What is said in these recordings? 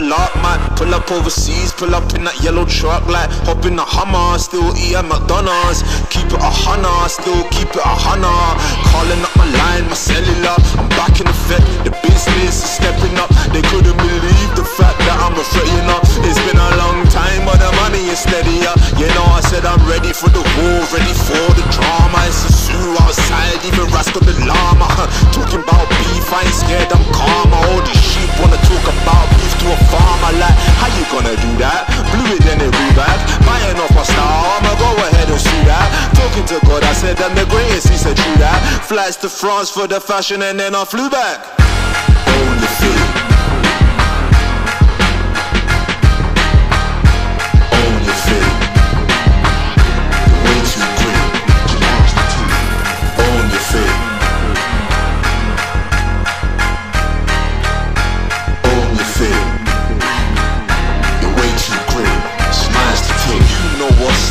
man. Pull up overseas, pull up in that yellow truck, like hop in the Hummer, still eat at McDonald's. Keep it a hunter, still keep it a hunter. Calling up my line, my cellular. I'm back in effect, the business is stepping up. They couldn't believe the fact that I'm a threatening up. It's been a long time, but the money is steady up. You know, I said I'm ready for the war, ready for the drama. It's a zoo outside, even rascal the llama. Talking about beef, I ain't scared, I'm calm. All these sheep wanna talk about to a farmer. Like, how you gonna do that? Blew it, then it back. Buying off my style, I'ma go ahead and sue that. Talking to God, I said I'm the greatest, he said true that. Flights to France for the fashion, and then I flew back. Own your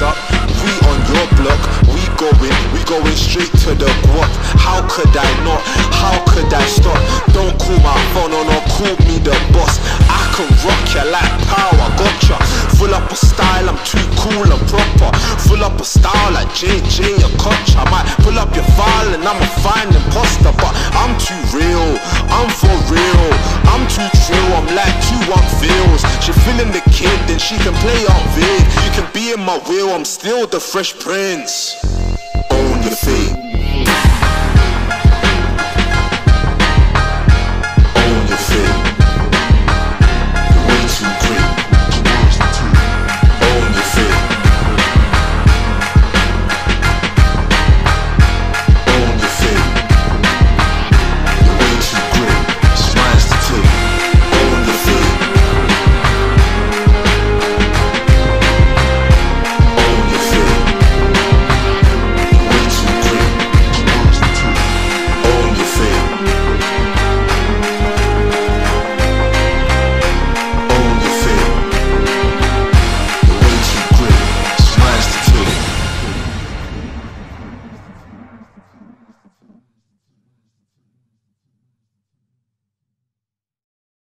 up. We on your block. We going. We going straight to the guap. How could I not? How could I stop? Don't call my phone or not call me the boss. I can rock you like power. Gotcha. Full up a style. I'm too cool and proper. Full up a style like JJ Okocha. I might pull up your file and I'm a fine imposter, but I'm too real. I'm for real. I'm too true. I'm like two one feels. She feeling the kid, then she can play Aunt Viv. My wheel. I'm still the fresh prince. Own your fate.